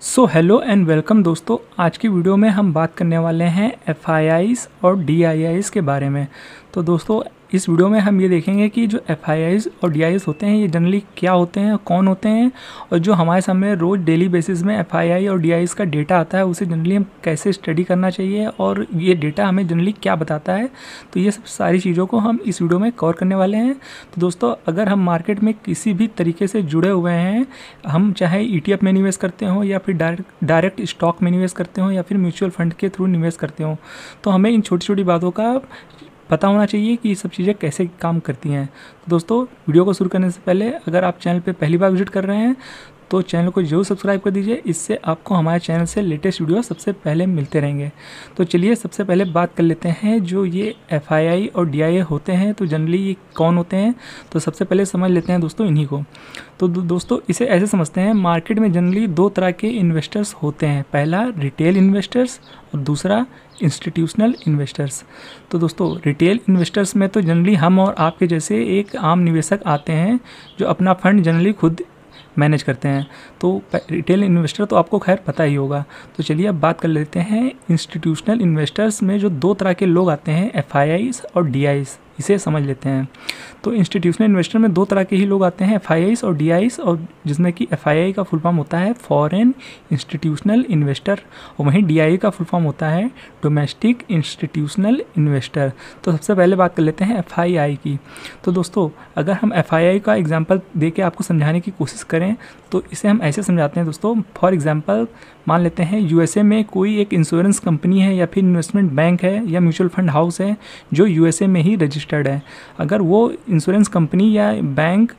So hello and welcome दोस्तों। आज की वीडियो में हम बात करने वाले हैं एफ़ और डी के बारे में। तो दोस्तों इस वीडियो में हम ये देखेंगे कि जो एफ़ और डी होते हैं, ये जनरली क्या होते हैं, कौन होते हैं, और जो हमारे सामने रोज़ डेली बेसिस में एफआईआई और डी का डेटा आता है, उसे जनरली हम कैसे स्टडी करना चाहिए और ये डेटा हमें जनरली क्या बताता है। तो ये सब सारी चीज़ों को हम इस वीडियो में कवर करने वाले हैं। तो दोस्तों, अगर हम मार्केट में किसी भी तरीके से जुड़े हुए हैं, हम चाहे ई e में निवेश करते हो या फिर डायरेक्ट डायरेक्ट स्टॉक में निवेश करते हों या फिर म्यूचुअल फंड के थ्रू निवेश करते हों तो हमें इन छोटी छोटी बातों का पता होना चाहिए कि ये सब चीज़ें कैसे काम करती हैं। तो दोस्तों, वीडियो को शुरू करने से पहले अगर आप चैनल पे पहली बार विज़िट कर रहे हैं तो चैनल को ज़रूर सब्सक्राइब कर दीजिए, इससे आपको हमारे चैनल से लेटेस्ट वीडियो सबसे पहले मिलते रहेंगे। तो चलिए सबसे पहले बात कर लेते हैं जो ये एफआईआई और डी होते हैं तो जनरली ये कौन होते हैं? तो सबसे पहले समझ लेते हैं दोस्तों इन्हीं को। तो दोस्तों इसे ऐसे समझते हैं, मार्केट में जनरली दो तरह के इन्वेस्टर्स होते हैं, पहला रिटेल इन्वेस्टर्स और दूसरा इंस्टीट्यूशनल इन्वेस्टर्स। तो दोस्तों रिटेल इन्वेस्टर्स में तो जनरली हम और आपके जैसे एक आम निवेशक आते हैं, जो अपना फंड जनरली खुद मैनेज करते हैं। तो रिटेल इन्वेस्टर तो आपको खैर पता ही होगा। तो चलिए अब बात कर लेते हैं इंस्टीट्यूशनल इन्वेस्टर्स में जो दो तरह के लोग आते हैं एफआईआई और डी इसे समझ लेते हैं। तो इंस्टीट्यूशनल इन्वेस्टर में दो तरह के ही लोग आते हैं एफ़ और डी और जिसमें कि एफआईआई का फुल फॉर्म होता है फॉरेन इंस्टीट्यूशनल इन्वेस्टर और वहीं डी का फुल फॉर्म होता है डोमेस्टिक इंस्टीट्यूशनल इन्वेस्टर तो सबसे पहले बात कर लेते हैं एफआईआई की। तो दोस्तों, अगर हम एफआईआई का एग्ज़ाम्पल दे के आपको समझाने की कोशिश करें तो इसे हम ऐसे समझाते हैं दोस्तों। फॉर एग्ज़ाम्पल मान लेते हैं यूएसए में कोई एक इंश्योरेंस कंपनी है या फिर इन्वेस्टमेंट बैंक है या म्यूचुअल फंड हाउस है, जो यूएसए में ही रजिस्टर्ड है। अगर वो इंश्योरेंस कंपनी या बैंक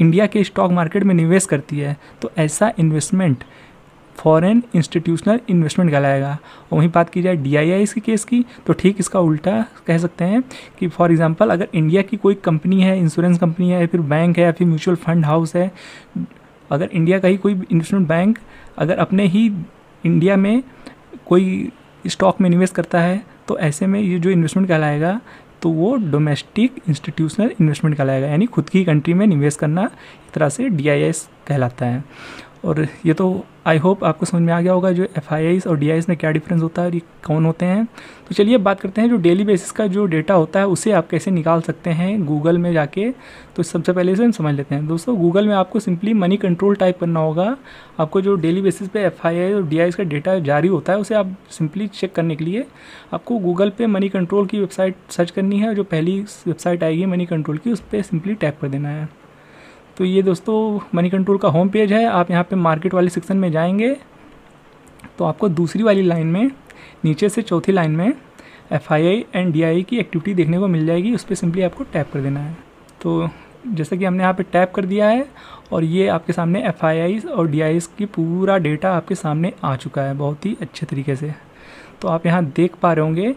इंडिया के स्टॉक मार्केट में निवेश करती है तो ऐसा इन्वेस्टमेंट फॉरेन इंस्टीट्यूशनल इन्वेस्टमेंट कहलाएगा। और वहीं बात की जाए डी आई की केस की तो ठीक इसका उल्टा कह सकते हैं कि फॉर एग्जांपल अगर इंडिया की कोई कंपनी है इंश्योरेंस कंपनी है, या फिर बैंक है, या फिर म्यूचुअल फंड हाउस है, अगर इंडिया का ही कोई इन्वेस्टमेंट बैंक अगर अपने ही इंडिया में कोई स्टॉक में निवेश करता है तो ऐसे में ये जो इन्वेस्टमेंट कहलाएगा तो वो डोमेस्टिक इंस्टीट्यूशनल इन्वेस्टमेंट कहलाएगा, यानी खुद की कंट्री में निवेश करना एक तरह से डीआईएस कहलाता है। और ये तो आई होप आपको समझ में आ गया होगा जो एफ़ और डी में क्या डिफरेंस होता है और ये कौन होते हैं। तो चलिए बात करते हैं जो डेली बेसिस का जो डेटा होता है, उसे आप कैसे निकाल सकते हैं गूगल में जाके। तो सबसे पहले इसे हम समझ लेते हैं। दोस्तों गूगल में आपको सिंपली मनी कंट्रोल टाइप करना होगा। आपको जो डेली बेसिस पे एफ़ और डी का डेटा जारी होता है, उसे आप सिंपली चेक करने के लिए आपको गूगल पे मनी कंट्रोल की वेबसाइट सर्च करनी है जो पहली वेबसाइट आएगी मनी कंट्रोल की, उस पर सिंपली टैप कर देना है। तो ये दोस्तों मनी कंट्रोल का होम पेज है। आप यहाँ पे मार्केट वाले सेक्शन में जाएँगे तो आपको दूसरी वाली लाइन में, नीचे से चौथी लाइन में F I and D I की एक्टिविटी देखने को मिल जाएगी। उस पर सिंपली आपको टैप कर देना है। तो जैसे कि हमने यहाँ पे टैप कर दिया है, और ये आपके सामने एफआईआई और डीआई की पूरा डेटा आपके सामने आ चुका है बहुत ही अच्छे तरीके से। तो आप यहाँ देख पा रहे होंगे,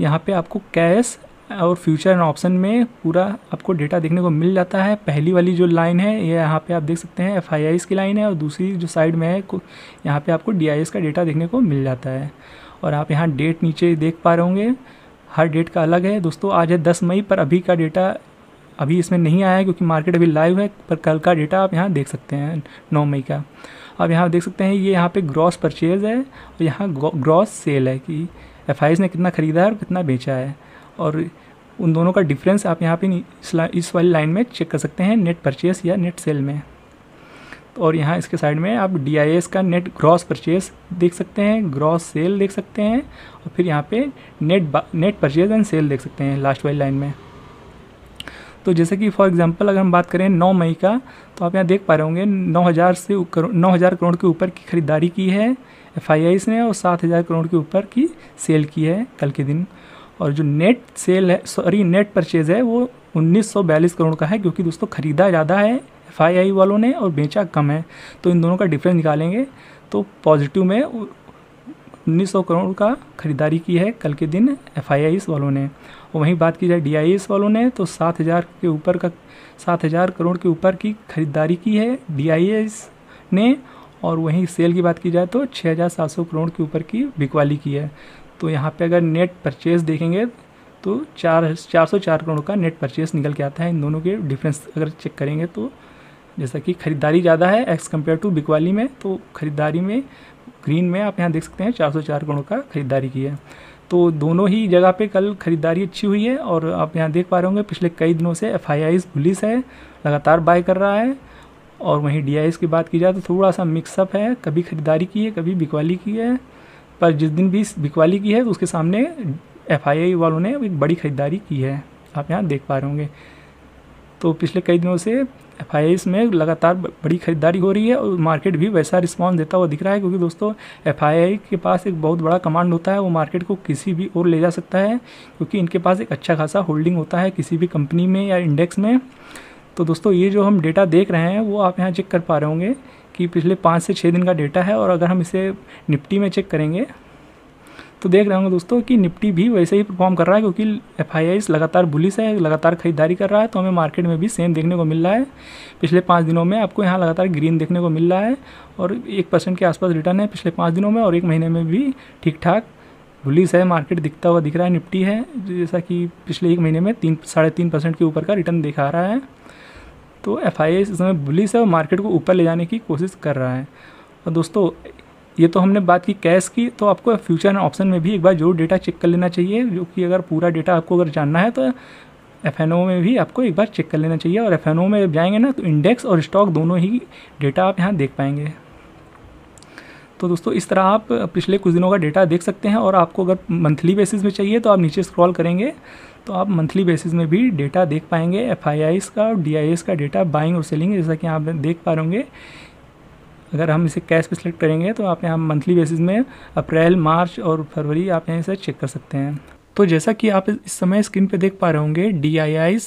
यहाँ पे आपको कैश और फ्यूचर एंड ऑप्शन में पूरा आपको डेटा देखने को मिल जाता है। पहली वाली जो लाइन है, ये यहाँ पे आप देख सकते हैं एफ़ की लाइन है और दूसरी जो साइड में है यहाँ पे आपको डीआईएस का डेटा देखने को मिल जाता है। और आप यहाँ डेट नीचे देख पा रहे होंगे। हर डेट का अलग है। दोस्तों, आज है दस मई, पर अभी का डेटा अभी इसमें नहीं आया है, क्योंकि मार्केट अभी लाइव है, पर कल का डेटा आप यहाँ देख सकते हैं, नौ मई का। आप यहाँ देख सकते हैं, ये यहाँ पे ग्रॉस परचेज है और यहाँ ग्रॉस सेल है कि एफ़ ने कितना ख़रीदा है और कितना बेचा है। और उन दोनों का डिफरेंस आप यहाँ पे इस वाली लाइन में चेक कर सकते हैं नेट परचेस या नेट सेल में। और यहाँ इसके साइड में आप डीआईएस का नेट ग्रॉस परचेस देख सकते हैं ग्रॉस सेल देख सकते हैं, और फिर यहाँ पे net net purchase and sale देख सकते हैं लास्ट वाली लाइन में। तो जैसे कि फॉर एग्जांपल अगर हम बात करें 9 मई का तो आप यहाँ देख पा रहे होंगे 9000 से नौ हज़ार करोड़ के ऊपर की खरीदारी की है एफ़ ने, और सात हज़ार करोड़ के ऊपर की सेल की है कल के दिन। और जो नेट सेल है सॉरी नेट परचेज है, वो उन्नीस सौ बयालीस करोड़ का है, क्योंकि दोस्तों ख़रीदा ज़्यादा है एफआईआई वालों ने और बेचा कम है। तो इन दोनों का डिफरेंस निकालेंगे। तो पॉजिटिव में उन्नीस सौ करोड़ का ख़रीदारी की है कल के दिन एफ़ वालों ने। और वहीं बात की जाए डी वालों ने तो सात हज़ार के ऊपर का, सात हज़ार करोड़ के ऊपर की खरीदारी की है डी ने। और वहीं सेल की बात की जाए तो छः हज़ार सात सौ करोड़ के ऊपर की बिकवाली की है। तो यहाँ पे अगर नेट परचेज देखेंगे तो चार चार सौ चार करोड़ का नेट परचेज निकल के आता है इन दोनों के डिफरेंस अगर चेक करेंगे तो। जैसा कि ख़रीदारी ज़्यादा है एक्स कंपेयर टू बिकवाली में तो ख़रीदारी में ग्रीन में आप यहाँ देख सकते हैं 404 करोड़ का ख़रीदारी की है। तो दोनों ही जगह पे कल ख़रीदारी अच्छी हुई है और आप यहाँ देख पा रहे होंगे पिछले कई दिनों से एफ़ पुलिस है, लगातार बाय कर रहा है और वहीं डी की बात की जाए तो थोड़ा सा मिक्सअप है, कभी ख़रीदारी की है, कभी बिकवाली की है। पर जिस दिन भी बिकवाली की है तो उसके सामने एफ़ वालों ने एक बड़ी ख़रीदारी की है। आप यहाँ देख पा रहे होंगे। तो पिछले कई दिनों से एफ़ में लगातार बड़ी खरीदारी हो रही है और मार्केट भी वैसा रिस्पांस देता हुआ दिख रहा है, क्योंकि दोस्तों एफ़ के पास एक बहुत बड़ा कमांड होता है, वो मार्केट को किसी भी ओर ले जा सकता है, क्योंकि इनके पास एक अच्छा खासा होल्डिंग होता है किसी भी कंपनी में या इंडेक्स में। तो दोस्तों, ये जो हम डेटा देख रहे हैं, वो आप यहाँ चेक कर पा रहे होंगे कि पिछले पाँच से छः दिन का डेटा है और अगर हम इसे निफ्टी में चेक करेंगे तो देख रहे होंगे दोस्तों कि निफ्टी भी वैसे ही परफॉर्म कर रहा है क्योंकि एफ़ लगातार बुलिस है, लगातार खरीदारी कर रहा है तो हमें मार्केट में भी सेम देखने को मिल रहा है। पिछले पाँच दिनों में आपको यहाँ लगातार ग्रीन देखने को मिल रहा है और एक परसेंट के आसपास रिटर्न है पिछले पाँच दिनों में और एक महीने में भी ठीक ठाक बुलिस है मार्केट दिखता हुआ दिख रहा है, निफ्टी है, जैसा कि पिछले एक महीने में तीन, साढ़े तीन परसेंट के ऊपर का रिटर्न दिखा रहा है। तो एफ़ इस समय बुलिस है और मार्केट को ऊपर ले जाने की कोशिश कर रहा है। और दोस्तों, ये तो हमने बात की कैश की तो आपको फ्यूचर ऑप्शन में भी एक बार ज़रूर डेटा चेक कर लेना चाहिए, जो कि अगर पूरा डेटा आपको अगर जानना है तो एफएनओ में भी आपको एक बार चेक कर लेना चाहिए। और एफ़ में जब जाएँगे ना तो इंडेक्स और स्टॉक दोनों ही डेटा आप यहाँ देख पाएँगे। तो दोस्तों, इस तरह आप पिछले कुछ दिनों का डेटा देख सकते हैं और आपको अगर मंथली बेसिस में चाहिए तो आप नीचे स्क्रॉल करेंगे तो आप मंथली बेसिस में भी डेटा देख पाएँगे एफ़ का और डी का डेटा बाइंग और सेलिंग जैसा कि आप देख पा रहे अगर हम इसे कैश पे सिलेक्ट करेंगे तो आप यहाँ मंथली बेसिस में अप्रैल, मार्च और फरवरी आप यहाँ से चेक कर सकते हैं। तो जैसा कि आप इस समय स्क्रीन पे देख पा रहे होंगे डी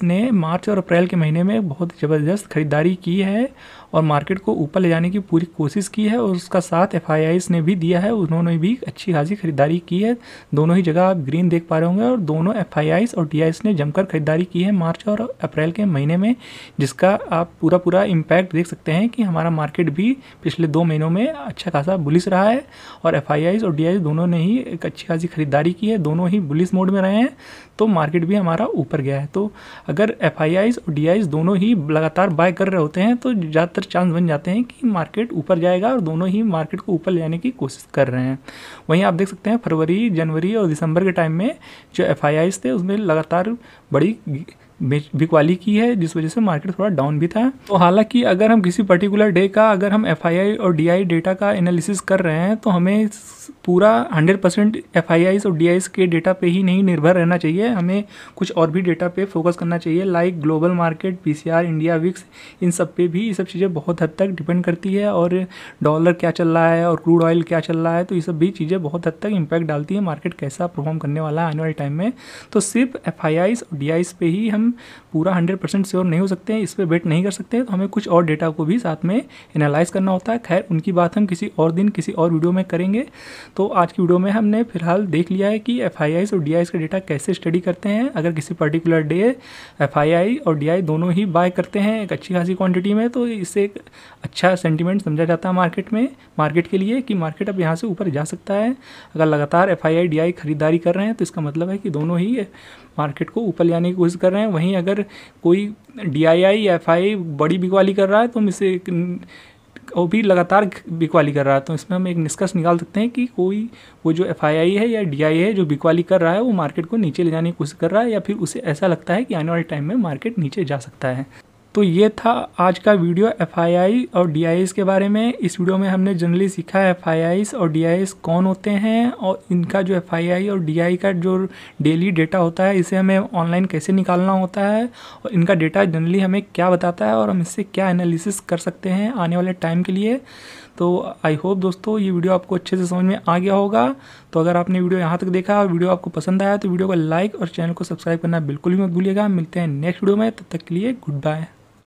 ने मार्च और अप्रैल के महीने में बहुत ज़बरदस्त खरीदारी की है और मार्केट को ऊपर ले जाने की पूरी कोशिश की है और उसका साथ एफ़ ने भी दिया है, उन्होंने भी अच्छी खासी खरीदारी की है। दोनों ही जगह आप ग्रीन देख पा रहे होंगे और दोनों एफ़ और डीआईएस ने जमकर खरीदारी की है मार्च और अप्रैल के महीने में, जिसका आप पूरा पूरा इम्पैक्ट देख सकते हैं कि हमारा मार्केट भी पिछले दो महीनों में अच्छा खासा बुलिस रहा है और एफ़ और डी दोनों ने ही एक अच्छी खासी खरीदारी की है, दोनों ही बुलिस मोड में रहे हैं तो मार्केट भी हमारा ऊपर गया है। तो अगर एफ़ और डी दोनों ही लगातार बाय कर रहे होते हैं तो ज़्यादातर ज़्यादातर चांस बन जाते हैं कि मार्केट ऊपर जाएगा और दोनों ही मार्केट को ऊपर जाने की कोशिश कर रहे हैं। वहीं आप देख सकते हैं फरवरी, जनवरी और दिसंबर के टाइम में जो एफ़ थे, उसमें लगातार बड़ी बिकवाली की है, जिस वजह से मार्केट थोड़ा डाउन भी था। तो हालाँकि अगर हम किसी पर्टिकुलर डे का, अगर हम एफआईआई और डीआई डेटा का एनालिसिस कर रहे हैं तो हमें पूरा 100 परसेंट एफ़ और डीआईएस के डेटा पे ही नहीं निर्भर रहना चाहिए। हमें कुछ और भी डेटा पे फोकस करना चाहिए like global market PCR India VIX इन सब पे भी। ये सब चीज़ें बहुत हद तक डिपेंड करती है और डॉलर क्या चल रहा है और क्रूड ऑयल क्या चल रहा है तो ये सब भी चीज़ें बहुत हद तक इम्पैक्ट डालती है। मार्केट कैसा परफॉर्म करने वाला है आने वाले टाइम में। तो सिर्फ़ एफ़ और डी पे ही हम पूरा हंड्रेड परसेंट श्योर नहीं हो सकते हैं, इस पर वेट नहीं कर सकते तो हमें कुछ और डेटा को भी साथ में एनालाइज करना होता है। खैर, उनकी बात हम किसी और दिन, किसी और वीडियो में करेंगे। तो आज की वीडियो में हमने फ़िलहाल देख लिया है कि एफआईआई और डी का डेटा कैसे स्टडी करते हैं। अगर किसी पर्टिकुलर डे एफआईआई और डीआई दोनों ही बाय करते हैं एक अच्छी खासी क्वान्टिटी में तो इससे एक अच्छा सेंटिमेंट समझा जाता है मार्केट में, मार्केट के लिए कि मार्केट अब यहाँ से ऊपर जा सकता है। अगर लगातार एफ़ आई खरीदारी कर रहे हैं तो इसका मतलब है कि दोनों ही मार्केट को ऊपर ले आने की कोशिश कर रहे हैं। वहीं अगर कोई D I I F I बड़ी बिकवाली कर रहा है तो हम इसे वो भी लगातार बिकवाली कर रहा है। तो इसमें हम एक निष्कर्ष निकाल सकते हैं कि कोई वो जो एफ़ आई आई है या डी आई है जो बिकवाली कर रहा है, वो मार्केट को नीचे ले जाने की कोशिश कर रहा है या फिर उसे ऐसा लगता है कि आने वाले टाइम में मार्केट नीचे जा सकता है। तो ये था आज का वीडियो एफआईआई और डीआईएस के बारे में। इस वीडियो में हमने जनरली सीखा है एफ़ और डीआईएस कौन होते हैं और इनका जो एफआईआई और डीआई का जो डेली डेटा होता है, इसे हमें ऑनलाइन कैसे निकालना होता है और इनका डेटा जनरली हमें क्या बताता है और हम इससे क्या एनालिसिस कर सकते हैं आने वाले टाइम के लिए। तो आई होप दोस्तों ये वीडियो आपको अच्छे से समझ में आ गया होगा। तो अगर आपने वीडियो यहाँ तक देखा और वीडियो आपको पसंद आया तो वीडियो को लाइक और चैनल को सब्सक्राइब करना बिल्कुल भी मत भूलिएगा। मिलते हैं नेक्स्ट वीडियो में, तब तक के लिए गुड बाय